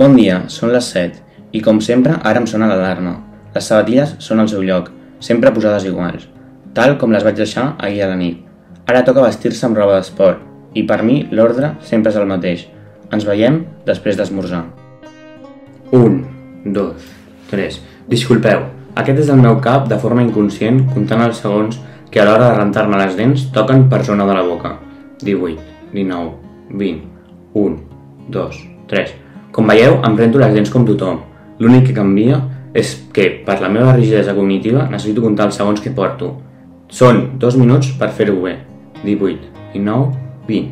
Bon dia, són les 7 i com sempre ara em sona l'alarma. Les sabatilles són al seu lloc, sempre posades iguals, tal com les vaig deixar ahir a la nit. Ara toca vestir-se amb roba d'esport i per mi l'ordre sempre és el mateix. Ens veiem després d'esmorzar. 1, 2, 3. Disculpeu, aquest és el meu cap de forma inconscient comptant els segons que a l'hora de rentar-me les dents toquen per zona de la boca. 18, 19, 20, 1, 2, 3. Com veieu, em rento les dents com tothom. L'únic que canvia és que, per la meva rigidesa cognitiva, necessito comptar els segons que porto. Són dos minuts per fer-ho bé. 18, 19, 20.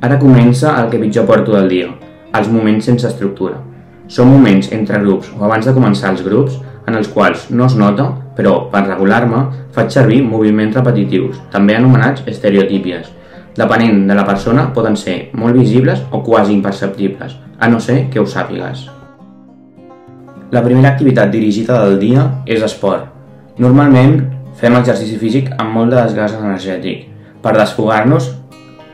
Ara comença el que pitjor porto del dia, els moments sense estructura. Són moments entre grups o abans de començar els grups en els quals no es nota, però per regular-me faig servir moviments repetitius, també anomenats estereotípies. Depenent de la persona poden ser molt visibles o quasi imperceptibles, a no ser que ho sàpigues. La primera activitat dirigida del dia és esport. Normalment fem exercici físic amb molt de desgast energètic. Per desfogar-nos,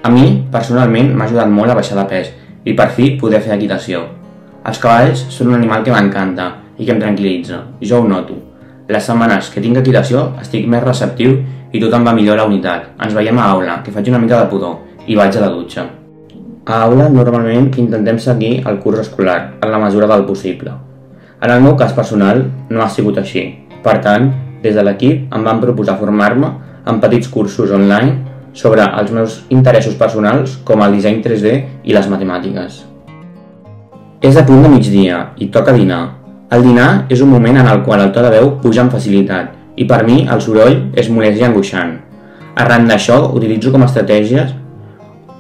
a mi personalment m'ha ajudat molt a baixar de pes i per fi poder fer equitació. Els cavalls són un animal que m'encanta i que em tranquil·litza, jo ho noto. Les setmanes que tinc equitació estic més receptiu i tot em va millor a la unitat. Ens veiem a aula, que faig una mica de pudor, i vaig a la dutxa. A aula normalment intentem seguir el curs escolar, en la mesura del possible. En el meu cas personal no ha sigut així. Per tant, des de l'equip em van proposar formar-me en petits cursos online sobre els meus interessos personals com el disseny 3D i les matemàtiques. És a punt de migdia i toca dinar. El dinar és un moment en el qual el to de veu puja amb facilitat i per mi el soroll és molest i angoixant. Arran d'això, utilitzo com a estratègies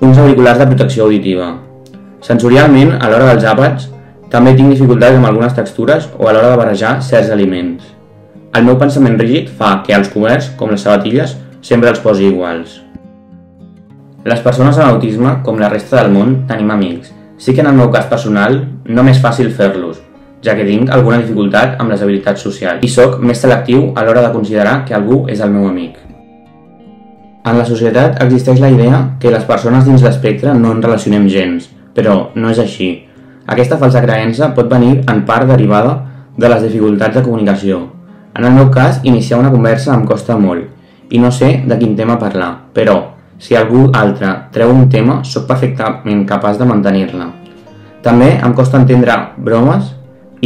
uns auriculars de protecció auditiva. Sensorialment, a l'hora dels àpats, també tinc dificultats amb algunes textures o a l'hora de barrejar certs aliments. El meu pensament rígid fa que els coberts, com les sabatilles, sempre els posi iguals. Les persones amb autisme, com la resta del món, tenim amics. Sí que en el meu cas personal no m'és fàcil fer-los, ja que tinc alguna dificultat amb les habilitats socials i sóc més selectiu a l'hora de considerar que algú és el meu amic. En la societat existeix la idea que les persones dins l'espectre no ens relacionem gens, però no és així. Aquesta falsa creença pot venir en part derivada de les dificultats de comunicació. En el meu cas, iniciar una conversa em costa molt i no sé de quin tema parlar, però si algú altre treu un tema, sóc perfectament capaç de mantenir-la. També em costa entendre bromes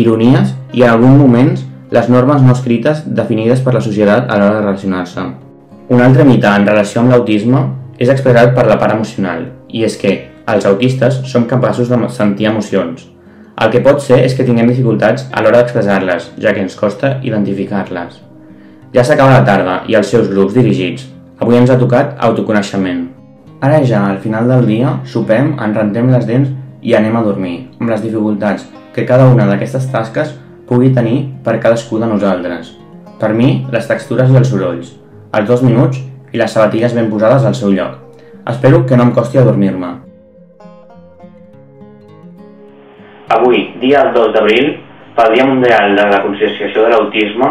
ironies i en alguns moments les normes no escrites definides per la societat a l'hora de relacionar-se. Un altre mite en relació amb l'autisme és expressat per la part emocional, i és que els autistes som capaços de sentir emocions. El que pot ser és que tinguem dificultats a l'hora d'expressar-les, ja que ens costa identificar-les. Ja s'acaba la tarda i els seus grups dirigits. Avui ens ha tocat autoconeixement. Ara ja, al final del dia, sopem, ens rentem les dents i anem a dormir, amb les dificultats que cada una d'aquestes tasques pugui tenir per cadascú de nosaltres. Per mi, les textures i els sorolls, els dos minuts i les sabatilles ben posades al seu lloc. Espero que no em costi adormir-me. Avui, dia 2 d'abril, pel Dia Mundial de la Concienciació de l'Autisme,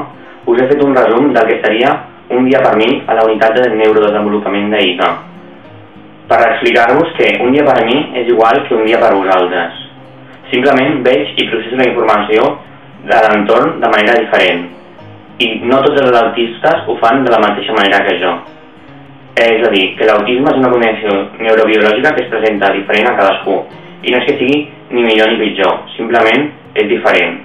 us he fet un resum del que seria un dia per mi a la unitat de neurodesenvolupament d'ICA. Per explicar-vos que un dia per mi és igual que un dia per vosaltres. Simplement veig i processo la informació de l'entorn de manera diferent. I no tots els autistes ho fan de la mateixa manera que jo. És a dir, que l'autisme és una condició neurobiològica que es presenta diferent a cadascú. I no és que sigui ni millor ni pitjor, simplement és diferent.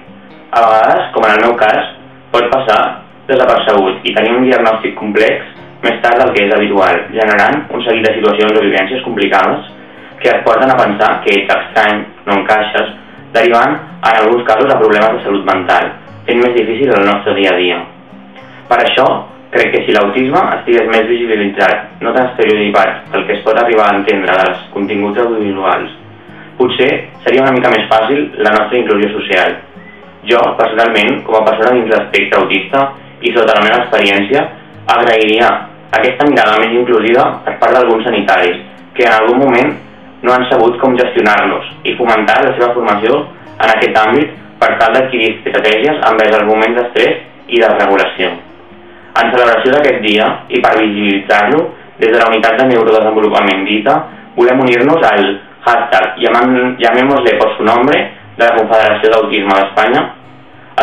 A vegades, com en el meu cas, pot passar desapercebut i tenir un diagnòstic complex més tard del que és habitual, generant un seguit de situacions o vivències complicades que et porten a pensar que ets estrany, no encaixes, derivant en alguns casos a problemes de salut mental, fent més difícil el nostre dia a dia. Per això, crec que si l'autisme estigués més visibilitzat, no tan estereotipat pel que es pot arribar a entendre dels continguts audiovisuals, potser seria una mica més fàcil la nostra inclusió social. Jo, personalment, com a persona dins l'espectre autista i sota la meva experiència, agrairia aquesta mirada més inclusiva per part d'alguns sanitaris, que en algun moment no han sabut com gestionar-los i fomentar la seva formació en aquest àmbit per tal d'adquirir estratègies envers els moments d'estrès i de regulació. En celebració d'aquest dia i per visibilitzar-lo, des de la Unitat de Neurodesenvolupament d'ITA, volem unir-nos al hashtag llamémosle por su nombre de la Confederació d'Autisme d'Espanya.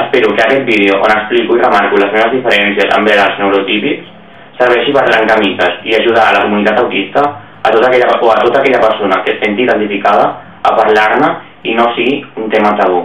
Espero que aquest vídeo on explico i remarco les meves diferències amb els neurotípics serveixi per trencar mites i ajudar a la comunitat autista a tota aquella, o a tota aquella persona que es senti identificada a parlar-ne i no sigui un tema tabú.